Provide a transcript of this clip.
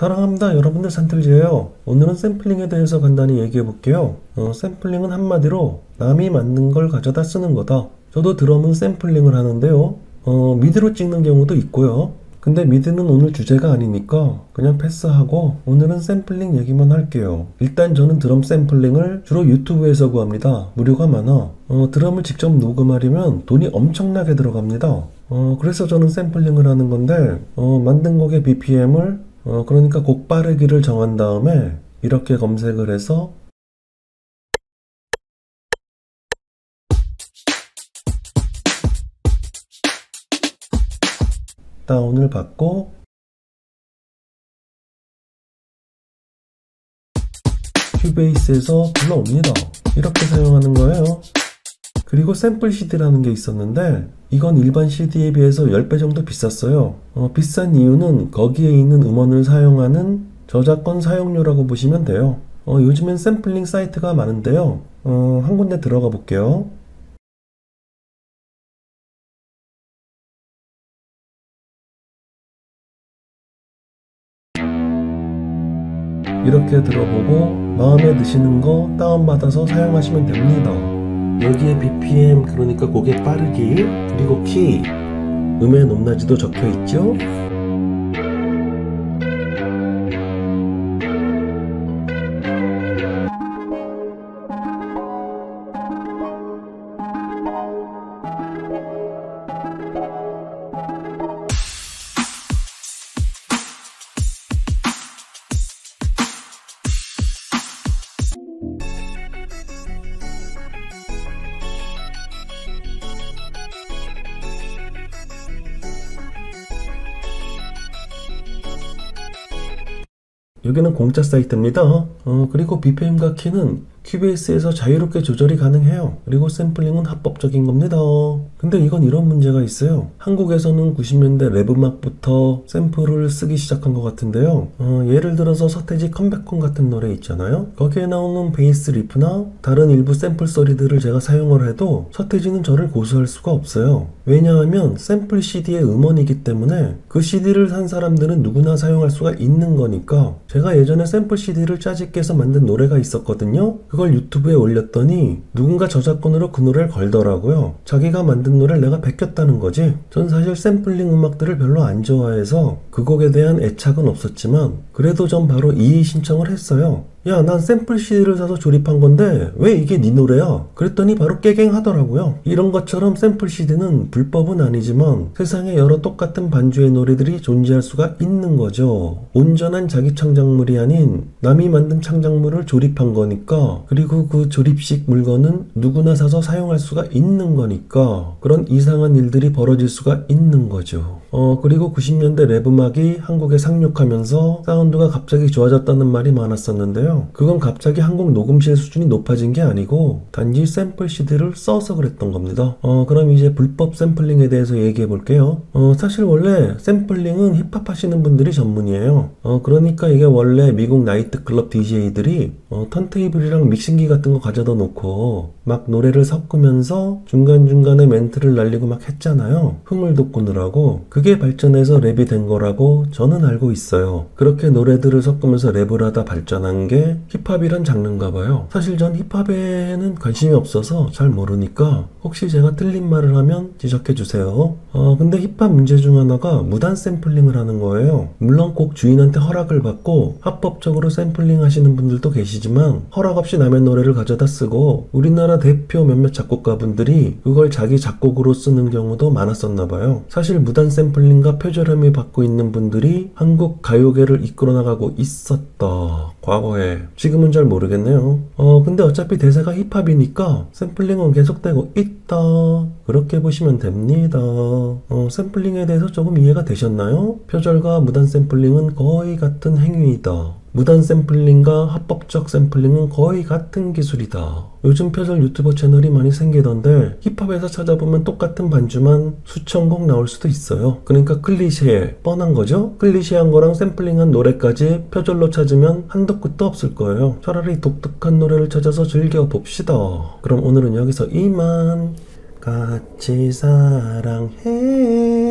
사랑합니다 여러분들 산틀즈예요 오늘은 샘플링에 대해서 간단히 얘기해 볼게요 어, 샘플링은 한마디로 남이 만든 걸 가져다 쓰는 거다 저도 드럼은 샘플링을 하는데요 어, 미드로 찍는 경우도 있고요 근데 미드는 오늘 주제가 아니니까 그냥 패스하고 오늘은 샘플링 얘기만 할게요. 일단 저는 드럼 샘플링을 주로 유튜브에서 구합니다. 무료가 많아. 어, 드럼을 직접 녹음하려면 돈이 엄청나게 들어갑니다. 어, 그래서 저는 샘플링을 하는 건데 어, 만든 곡의 BPM을 어, 그러니까 곡 빠르기를 정한 다음에 이렇게 검색을 해서 다운을 받고 큐베이스에서 불러옵니다. 이렇게 사용하는 거예요. 그리고 샘플 CD라는 게 있었는데 이건 일반 CD에 비해서 10배 정도 비쌌어요. 어, 비싼 이유는 거기에 있는 음원을 사용하는 저작권 사용료라고 보시면 돼요. 어, 요즘엔 샘플링 사이트가 많은데요. 어, 한 군데 들어가 볼게요. 이렇게 들어보고 마음에 드시는 거 다운받아서 사용하시면 됩니다. 여기에 BPM 그러니까 곡의 빠르기 그리고 키 음의 높낮이도 적혀 있죠. 여기는 공짜 사이트입니다. 어, 그리고 BPM과 키는 Cubase에서 자유롭게 조절이 가능해요. 그리고 샘플링은 합법적인 겁니다. 근데 이건 이런 문제가 있어요. 한국에서는 90년대 랩 음악부터 샘플을 쓰기 시작한 것 같은데요. 어, 예를 들어서 서태지 Come Back Home 같은 노래 있잖아요. 거기에 나오는 베이스 riff나 다른 일부 샘플 소리들을 제가 사용을 해도 서태지는 저를 고소할 수가 없어요. 왜냐하면 샘플 CD의 음원이기 때문에 그 CD를 산 사람들은 누구나 사용할 수가 있는 거니까 제가 예전에 샘플 CD를 짜집기해서 만든 노래가 있었거든요. 그걸 유튜브에 올렸더니 누군가 저작권으로 그 노래를 걸더라고요. 자기가 만든 노래를 내가 베꼈다는 거지. 전 사실 샘플링 음악들을 별로 안 좋아해서 그 곡에 대한 애착은 없었지만 그래도 전 바로 이의 신청을 했어요. 야, 난 샘플 CD를 사서 조립한 건데 왜 이게 네 노래야? 그랬더니 바로 깨갱하더라고요. 이런 것처럼 샘플 CD는 불법은 아니지만 세상에 여러 똑같은 반주의 노래들이 존재할 수가 있는 거죠. 온전한 자기 창작물이 아닌 남이 만든 창작물을 조립한 거니까 그리고 그 조립식 물건은 누구나 사서 사용할 수가 있는 거니까 그런 이상한 일들이 벌어질 수가 있는 거죠. 어, 그리고 90년대 랩 음악이 한국에 상륙하면서 사운드가 갑자기 좋아졌다는 말이 많았었는데요. 그건 갑자기 한국 녹음실 수준이 높아진 게 아니고 단지 샘플 CD를 써서 그랬던 겁니다. 어, 그럼 이제 불법 샘플링에 대해서 얘기해 볼게요. 어, 사실 원래 샘플링은 힙합 하시는 분들이 전문이에요. 어, 그러니까 이게 원래 미국 나이트클럽 DJ들이 어, 턴테이블이랑 믹싱기 같은 거 가져다 놓고 막 노래를 섞으면서 중간중간에 멘트를 날리고 막 했잖아요. 흥을 돋구느라고. 그게 발전해서 랩이 된 거라고 저는 알고 있어요. 그렇게 노래들을 섞으면서 랩을 하다 발전한 게 힙합이란 장르인가 봐요. 사실 전 힙합에는 관심이 없어서 잘 모르니까 혹시 제가 틀린 말을 하면 지적해 주세요. 어, 근데 힙합 문제 중 하나가 무단 샘플링을 하는 거예요. 물론 꼭 주인한테 허락을 받고 합법적으로 샘플링 하시는 분들도 계시지만 허락 없이 남의 노래를 가져다 쓰고 우리나라 대표 몇몇 작곡가분들이 그걸 자기 작곡으로 쓰는 경우도 많았었나 봐요. 사실 무단 샘플링과 표절혐의 받고 있는 분들이 한국 가요계를 이끌어 나가고 있었다. 과거에. 지금은 잘 모르겠네요. 어, 근데 어차피 대세가 힙합이니까 샘플링은 계속되고 있다. 그렇게 보시면 됩니다. 어, 샘플링에 대해서 조금 이해가 되셨나요? 표절과 무단 샘플링은 거의 같은 행위이다. 무단 샘플링과 합법적 샘플링은 거의 같은 기술이다. 요즘 표절 유튜버 채널이 많이 생기던데 힙합에서 찾아보면 똑같은 반주만 수천 곡 나올 수도 있어요. 그러니까 클리셰, 뻔한 거죠? 클리셰한 거랑 샘플링한 노래까지 표절로 찾으면 한도 끝도 없을 거예요. 차라리 독특한 노래를 찾아서 즐겨 봅시다. 그럼 오늘은 여기서 이만 같이 사랑해